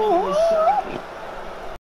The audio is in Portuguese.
Oh.